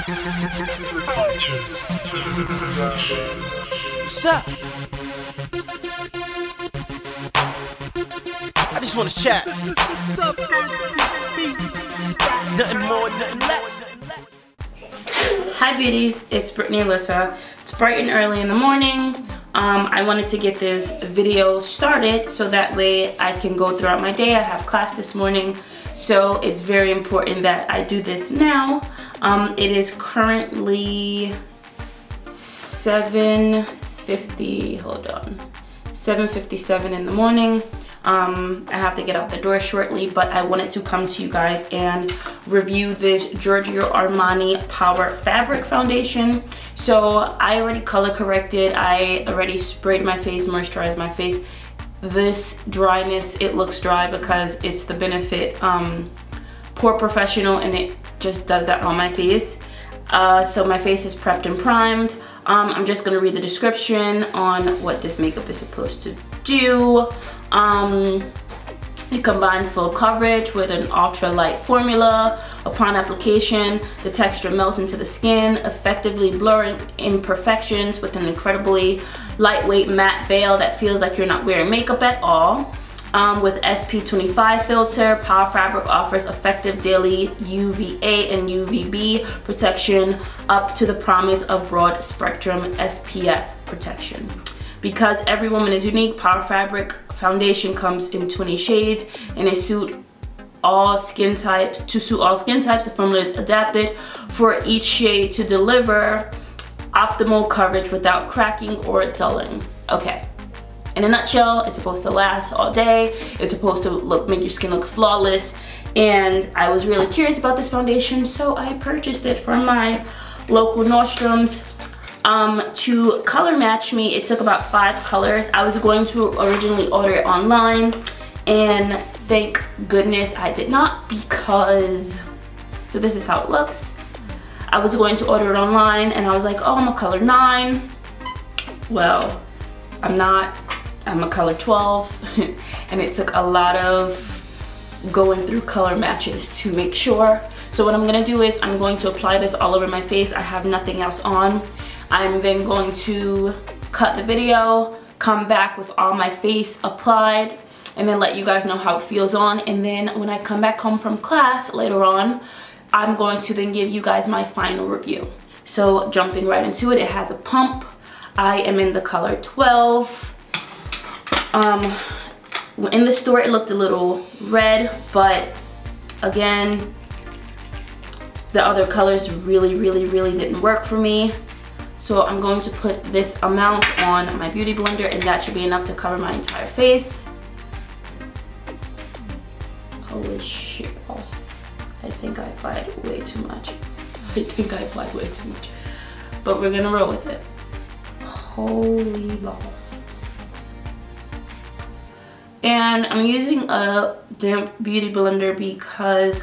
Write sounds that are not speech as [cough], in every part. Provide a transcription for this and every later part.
What's up? I just wanna chat. Nothing more, nothing less. Hi beauties, it's Brittany Alissa. It's bright and early in the morning. Um, I wanted to get this video started so that way I can go throughout my day. I have class this morning, so it's very important that I do this now. Um, it is currently 7.50, hold on, 7.57 in the morning. Um, I have to get out the door shortly, but I wanted to come to you guys and review this Giorgio Armani Power Fabric Foundation. So I already color corrected. I already sprayed my face, moisturized my face. This dryness, it looks dry because it's the Benefit um, Pore Professional and it just does that on my face. Uh, so my face is prepped and primed. Um, I'm just gonna read the description on what this makeup is supposed to do. Um, it combines full coverage with an ultra light formula. Upon application, the texture melts into the skin, effectively blurring imperfections with an incredibly lightweight matte veil that feels like you're not wearing makeup at all. Um, with SP25 filter, Power Fabric offers effective daily UVA and UVB protection up to the promise of broad spectrum SPF protection. Because every woman is unique, Power Fabric foundation comes in 20 shades and it suit all skin types. To suit all skin types, the formula is adapted for each shade to deliver optimal coverage without cracking or dulling. Okay. In a nutshell, it's supposed to last all day. It's supposed to look make your skin look flawless. And I was really curious about this foundation, so I purchased it from my local Nordstrom's. Um, to color match me, it took about five colors. I was going to originally order it online and thank goodness I did not because, so this is how it looks. I was going to order it online and I was like, oh, I'm a color nine. Well, I'm not, I'm a color 12 [laughs] and it took a lot of going through color matches to make sure. So what I'm gonna do is I'm going to apply this all over my face. I have nothing else on. I'm then going to cut the video, come back with all my face applied, and then let you guys know how it feels on. And then when I come back home from class later on, I'm going to then give you guys my final review. So jumping right into it, it has a pump. I am in the color 12. Um, in the store, it looked a little red, but again, the other colors really, really, really didn't work for me. So I'm going to put this amount on my beauty blender and that should be enough to cover my entire face. Holy shit balls. I think I applied way too much. [laughs] I think I applied way too much. But we're gonna roll with it. Holy balls. And I'm using a damp beauty blender because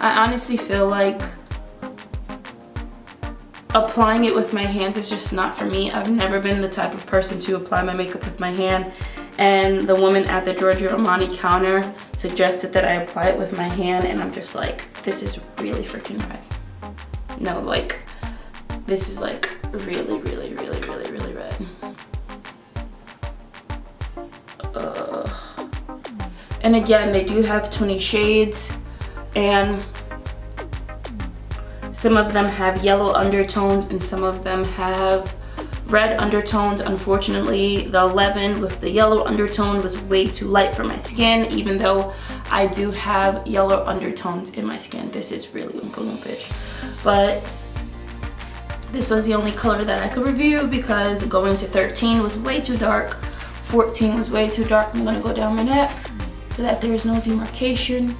I honestly feel like applying it with my hands is just not for me. I've never been the type of person to apply my makeup with my hand. And the woman at the Giorgio Armani counter suggested that I apply it with my hand and I'm just like, this is really freaking red. No, like, this is like really, really, really, really, really red. Uh, and again, they do have 20 shades and some of them have yellow undertones and some of them have red undertones. Unfortunately, the 11 with the yellow undertone was way too light for my skin, even though I do have yellow undertones in my skin. This is really Oompa Loompish. But this was the only color that I could review because going to 13 was way too dark. 14 was way too dark. I'm gonna go down my neck so that there is no demarcation.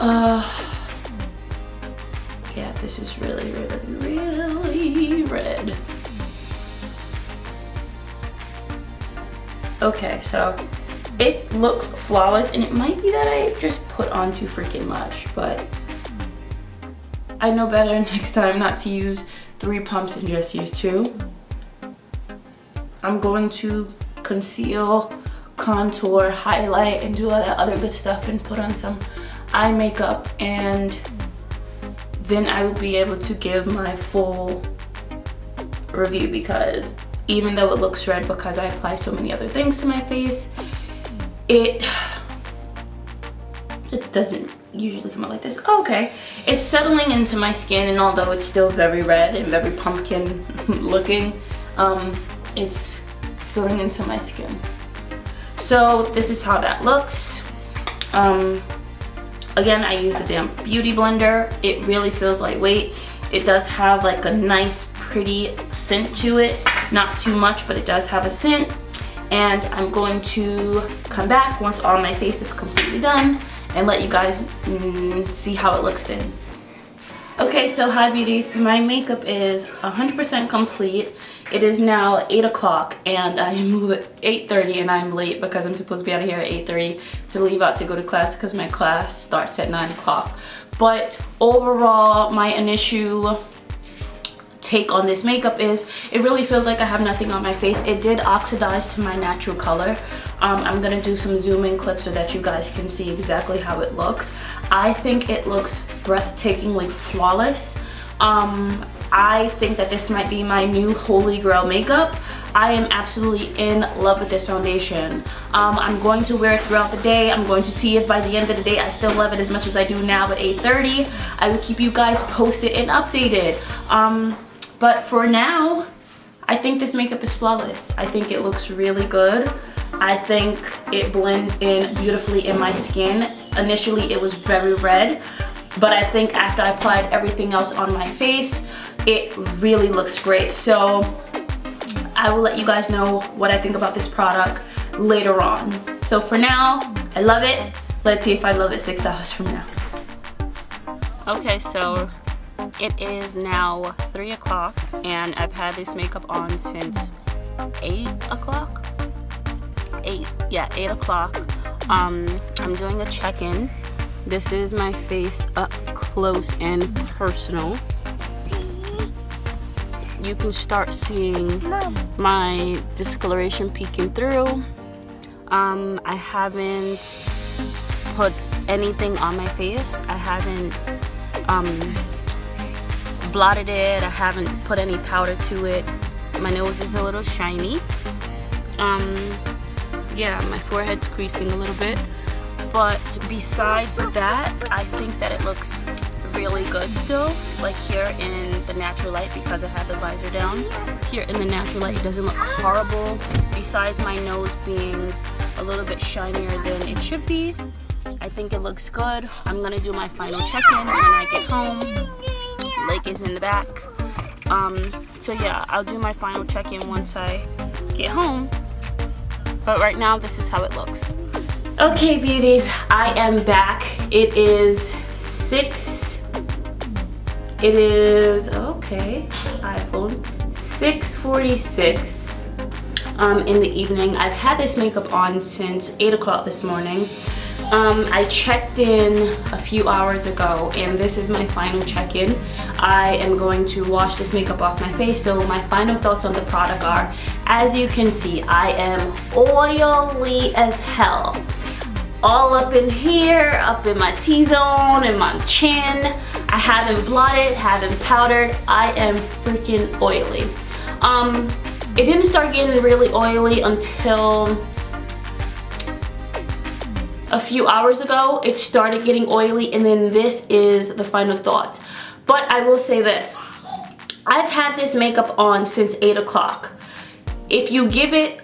Uh, yeah, this is really, really, really red. Okay, so it looks flawless and it might be that I just put on too freaking much, but I know better [laughs] next time not to use three pumps and just use two. I'm going to conceal, contour, highlight, and do all that other good stuff and put on some eye makeup and then I will be able to give my full review because even though it looks red because I apply so many other things to my face, it it doesn't usually come out like this. Oh, okay, it's settling into my skin and although it's still very red and very pumpkin [laughs] looking, um, it's filling into my skin. So this is how that looks. Um, again, I use the damp beauty blender. It really feels lightweight. It does have like a nice pretty scent to it. Not too much, but it does have a scent. And I'm going to come back once all my face is completely done and let you guys mm, see how it looks then. Okay, so hi beauties. My makeup is 100% complete. It is now 8 o'clock and I am [laughs] 8.30 and I'm late because I'm supposed to be out of here at 8.30 to leave out to go to class because my class starts at 9 o'clock. But overall, my initial take on this makeup is it really feels like I have nothing on my face. It did oxidize to my natural color. Um, I'm gonna do some zoom in clips so that you guys can see exactly how it looks. I think it looks breathtakingly flawless. Um, I think that this might be my new holy grail makeup. I am absolutely in love with this foundation. Um, I'm going to wear it throughout the day. I'm going to see if by the end of the day I still love it as much as I do now at 8.30. I will keep you guys posted and updated. Um, but for now, I think this makeup is flawless. I think it looks really good. I think it blends in beautifully in my skin. Initially, it was very red, but I think after I applied everything else on my face, it really looks great. So I will let you guys know what I think about this product later on. So for now, I love it. Let's see if I love it six hours from now. Okay, so it is now 3 o'clock and I've had this makeup on since 8 o'clock? 8, yeah, 8 o'clock. Um, I'm doing a check-in. This is my face up close and personal. You can start seeing my discoloration peeking through. Um, I haven't put anything on my face. I haven't um, blotted it. I haven't put any powder to it. My nose is a little shiny. Um, yeah, my forehead's creasing a little bit. But besides that, I think that it looks really good still. Like here in natural light because I had the visor down. Here in the natural light, it doesn't look horrible. Besides my nose being a little bit shinier than it should be, I think it looks good. I'm gonna do my final check-in when I get home lake is in the back. Um, so yeah, I'll do my final check-in once I get home. But right now, this is how it looks. Okay, beauties, I am back. It is 6, it is, okay, iPhone, 6.46 um, in the evening. I've had this makeup on since 8 o'clock this morning. Um, I checked in a few hours ago and this is my final check-in. I am going to wash this makeup off my face so my final thoughts on the product are, as you can see, I am oily as hell. All up in here, up in my T-zone, in my chin. I haven't blotted, haven't powdered. I am freaking oily. Um, it didn't start getting really oily until a few hours ago. It started getting oily and then this is the final thoughts. But I will say this. I've had this makeup on since 8 o'clock. If you give it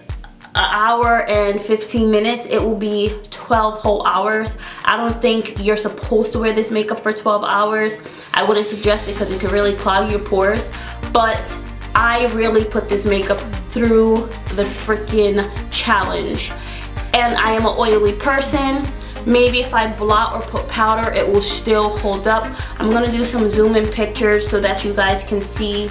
an hour and 15 minutes, it will be 12 whole hours. I don't think you're supposed to wear this makeup for 12 hours. I wouldn't suggest it because it could really clog your pores. But I really put this makeup through the freaking challenge and I am an oily person maybe if I blot or put powder it will still hold up I'm gonna do some zoom in pictures so that you guys can see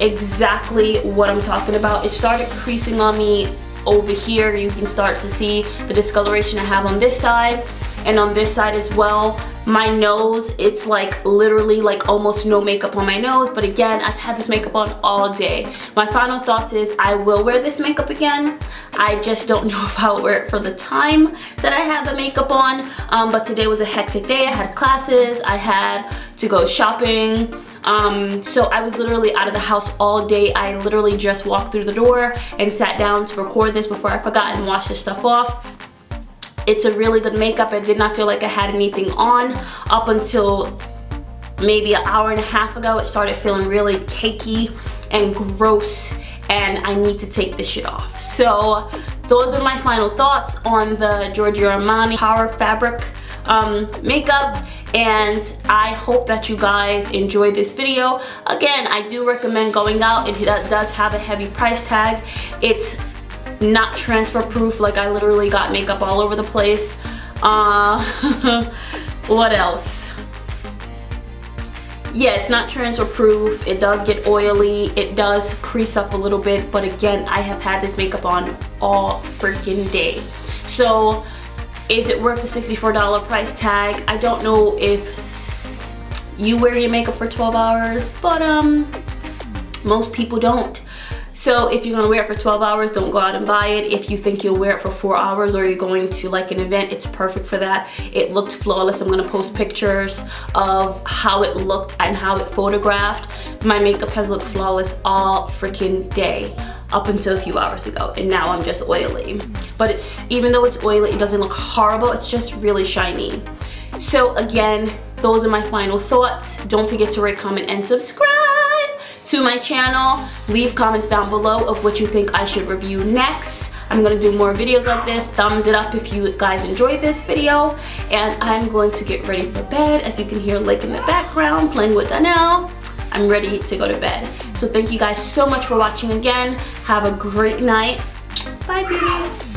exactly what I'm talking about it started creasing on me over here you can start to see the discoloration I have on this side and on this side as well. My nose, it's like literally like almost no makeup on my nose, but again, I've had this makeup on all day. My final thoughts is I will wear this makeup again. I just don't [laughs] know if I'll wear it for the time that I have the makeup on, um, but today was a hectic day. I had classes, I had to go shopping, um, so I was literally out of the house all day. I literally just walked through the door and sat down to record this before I forgot and washed this stuff off. It's a really good makeup. I did not feel like I had anything on up until maybe an hour and a half ago. It started feeling really cakey and gross and I need to take this shit off. So those are my final thoughts on the Giorgio Armani Power Fabric um, makeup and I hope that you guys enjoyed this video. Again, I do recommend going out. It does have a heavy price tag. It's not transfer proof like I literally got makeup all over the place. Uh, [laughs] what else? Yeah, it's not transfer proof. It does get oily. It does crease up a little bit. But again, I have had this makeup on all freaking day. So is it worth the $64 price tag? I don't know if you wear your makeup for 12 hours, but um, most people don't. So if you're gonna wear it for 12 hours, don't go out and buy it. If you think you'll wear it for four hours or you're going to like an event, it's perfect for that. It looked flawless. I'm gonna post pictures of how it looked and how it photographed. My makeup has looked flawless all freaking day up until a few hours ago and now I'm just oily. But it's even though it's oily, it doesn't look horrible, it's just really shiny. So again, those are my final thoughts. Don't forget to rate, comment, and subscribe to my channel. Leave comments down below of what you think I should review next. I'm gonna do more videos like this. Thumbs it up if you guys enjoyed this video. And I'm going to get ready for bed. As you can hear Lake in the background playing with Donnell. I'm ready to go to bed. So thank you guys so much for watching again. Have a great night. Bye beauties.